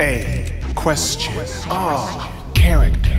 A question. Ah, character.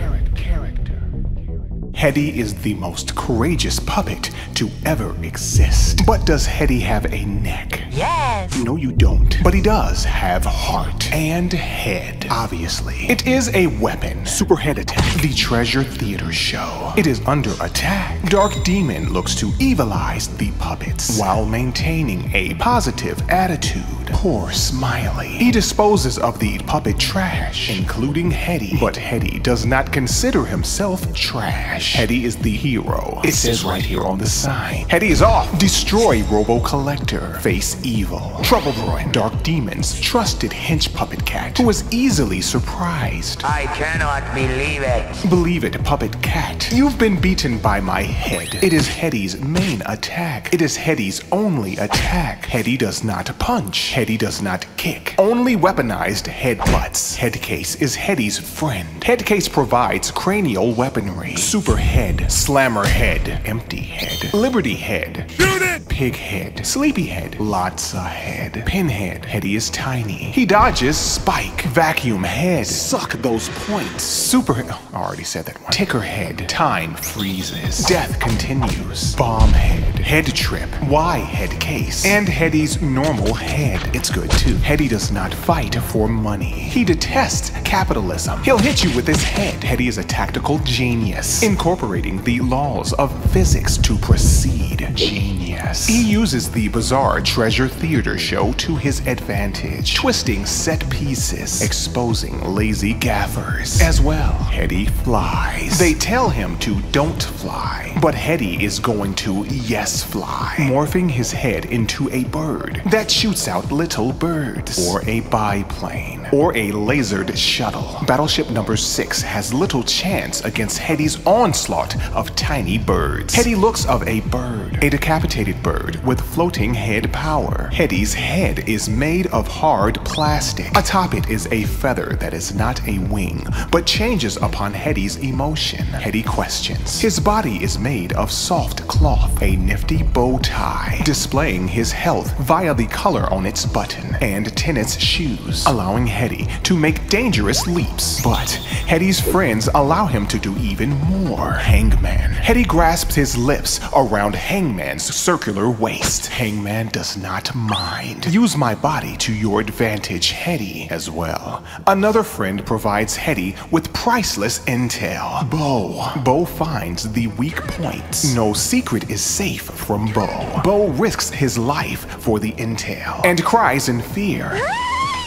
Headdy is the most courageous puppet to ever exist. But does Headdy have a neck? Yes. No, you don't. But he does have heart and head, obviously. It is a weapon. Super Head Attack, the Treasure Theater show. It is under attack. Dark Demon looks to evilize the puppets while maintaining a positive attitude. Poor Smiley. He disposes of the puppet trash, including Headdy. But Headdy does not consider himself trash. Headdy is the hero. It says right here on the sign. Headdy is off. Destroy Robo Collector. Face evil. Trouble Bruin. Dark Demon's trusted hench puppet cat, who was easily surprised. I cannot believe it. Believe it, Puppet Cat. You've been beaten by my head. It is Headdy's main attack. It is Headdy's only attack. Headdy does not punch. Headdy does not kick. Only weaponized headbutts. Headcase is Headdy's friend. Headcase provides cranial weaponry. Super head, slammer head, empty head, liberty head. Shoot it! Pig head, sleepy head, Lotsa head, pinhead. Headdy is tiny. He dodges spike, vacuum head. Suck those points. Super. Oh, I already said that one. Ticker head. Time freezes. Death continues. Bomb head. Head trip. Y head case. And Headdy's normal head. It's good too. Headdy does not fight for money. He detests capitalism. He'll hit you with his head. Headdy is a tactical genius, incorporating the laws of physics to proceed. Genius. He uses the bizarre treasure theater show to his advantage, twisting set pieces, exposing lazy gaffers. As well, Headdy flies. They tell him to don't fly, but Headdy is going to yes fly, morphing his head into a bird that shoots out little birds, or a biplane, or a lasered shuttle. Battleship number six has little chance against Headdy's onslaught of tiny birds. Headdy looks of a bird, a decapitated bird with floating head power. Headdy's head is made of hard plastic. Atop it is a feather that is not a wing, but changes upon Headdy's emotion. Headdy questions. His body is made of soft cloth, a nifty bow tie, displaying his health via the color on its button, and Tennant's shoes, allowing Headdy to make dangerous leaps. But Headdy's friends allow him to do even more. Hangman. Headdy grasps his lips around Hangman's circular waist. Hangman does not mind. Use my body to your advantage, Headdy, as well. Another friend provides Headdy with priceless intel. Beau. Beau finds the weak points. No secret is safe from Beau. Beau risks his life for the intel and cries in fear.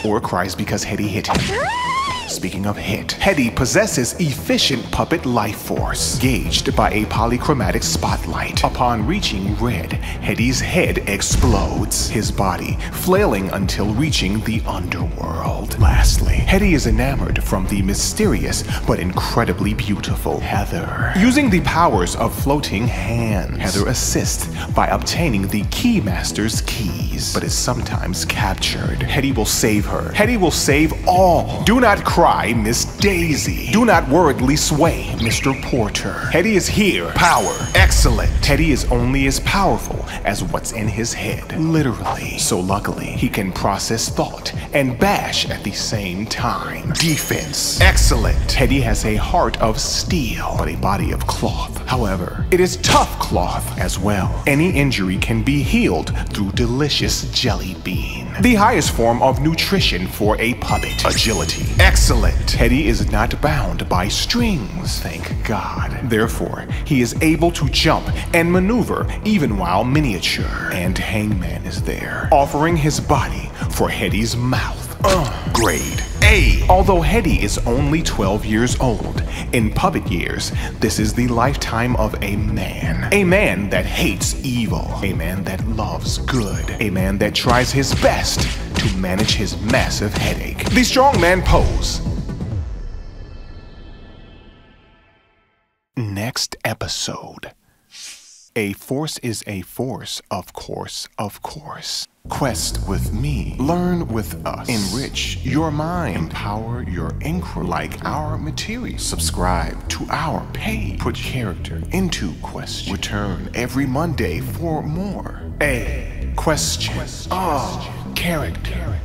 Or cries because Headdy hit him. Speaking of hit, Headdy possesses efficient puppet life force, gauged by a polychromatic spotlight. Upon reaching red, Headdy's head explodes, his body flailing until reaching the underworld. Lastly, Headdy is enamored from the mysterious but incredibly beautiful Heather. Using the powers of floating hands, Heather assists by obtaining the Keymaster's keys, but is sometimes captured. Headdy will save her. Headdy will save all. Do not cry, Miss Daisy. Do not worriedly sway, Mr. Porter. Headdy is here. Power. Excellent. Headdy is only as powerful as what's in his head. Literally. So luckily, he can process thought and bash at the same time. Defense. Excellent. Headdy has a heart of steel, but a body of cloth. However, it is tough cloth as well. Any injury can be healed through delicious jelly bean. The highest form of nutrition for a puppet. Agility. Excellent. Headdy is not bound by strings, thank God. Therefore, he is able to jump and maneuver even while miniature. And Hangman is there, offering his body for Headdy's mouth. Ugh. Grade A. Although Headdy is only 12 years old, in puppet years, this is the lifetime of a man. A man that hates evil. A man that loves good. A man that tries his best to manage his massive headache. The strongman pose. Next episode. A force is a force, of course, of course. Quest with me. Learn with us. Enrich your mind. Empower your inquiry like our material. Subscribe to our page. Put character into question. Return every Monday for more. A question. Oh, character.